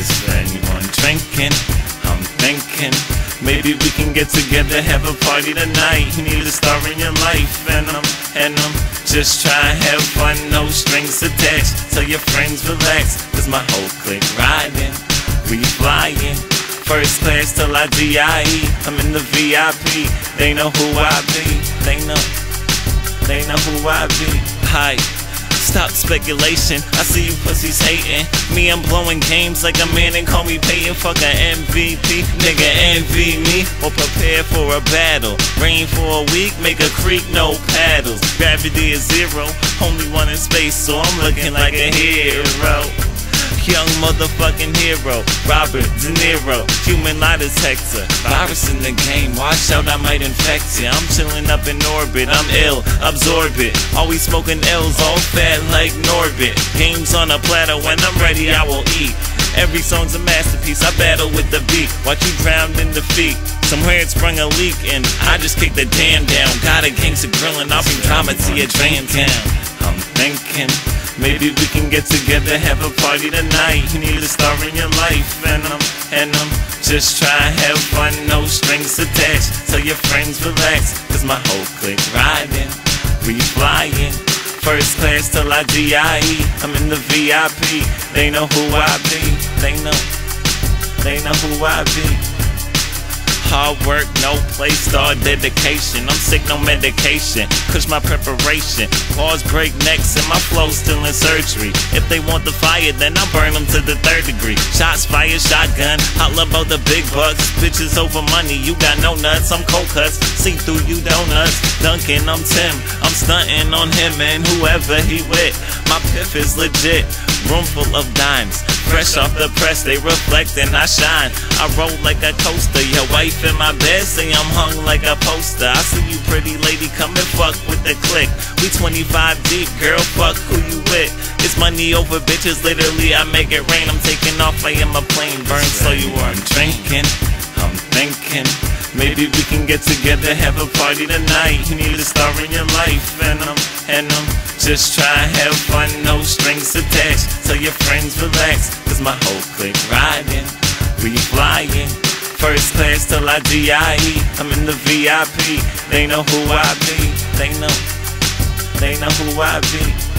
this brand drinking. I'm thinking maybe we can get together, have a party tonight. You need a star in your life, and I'm and I'm just trying to have fun, no strings attached. Tell your friends relax, cause my whole clique riding, we flying. First class till I DIE, I'm in the VIP. They know who I be, they know, they know who I be. Hi. Stop speculation. I see you pussies hating. Me, I'm blowing games like a Manning call me Peyton. Fuck a MVP. Nigga, envy me or prepare for a battle. Rain for a week, make a creek, no paddles. Gravity is zero, only one in space, so I'm looking like a hero. Young motherfucking hero, Robert De Niro, human lie detector. Virus in the game, watch out, I might infect you. I'm chilling up in orbit, I'm ill, absorb it. Always smoking L's, all fat like Norbit. Games on a platter, when I'm ready, I will eat. Every song's a masterpiece, I battle with the beat. Watch you drown in defeat. Somewhere it sprung a leak, and I just kicked the dam down. Got a gangster grillin', I'll bring drama to your drain town. I'm thinking. Maybe we can get together, have a party tonight. You need a star in your life, and I'm, and I'm just trying to have fun, no strings attached. Tell your friends relax, cause my whole clique riding, we flying. First class till I DIE, I'm in the VIP. They know who I be, they know, they know who I be. Hard work, no play, star dedication. I'm sick, no medication. Push my preparation. Pause, break necks, and my flow still in surgery. If they want the fire, then I burn them to the third degree. Shots fired, shotgun. Holla about the big bucks. Bitches over money, you got no nuts. I'm cold cuts. See through you donuts. Duncan, I'm Tim. I'm stunting on him and whoever he with. My piff is legit. Room full of dimes. Fresh off the press, they reflect and I shine. I roll like a coaster. Your wife in my bed say I'm hung like a poster. I see you, pretty lady, come and fuck with the click. We 25 deep, girl, fuck who you with. It's money over bitches, literally I make it rain. I'm taking off, I am a plane burn, so you aren't drinking. I'm thinking. Maybe we can get together, have a party tonight. You need a star in your life, and I'm, and I'm just trying to have fun, your friends relax, cause my whole clique riding, we flying. First class till I DIE, I'm in the VIP. They know who I be, they know, they know who I be.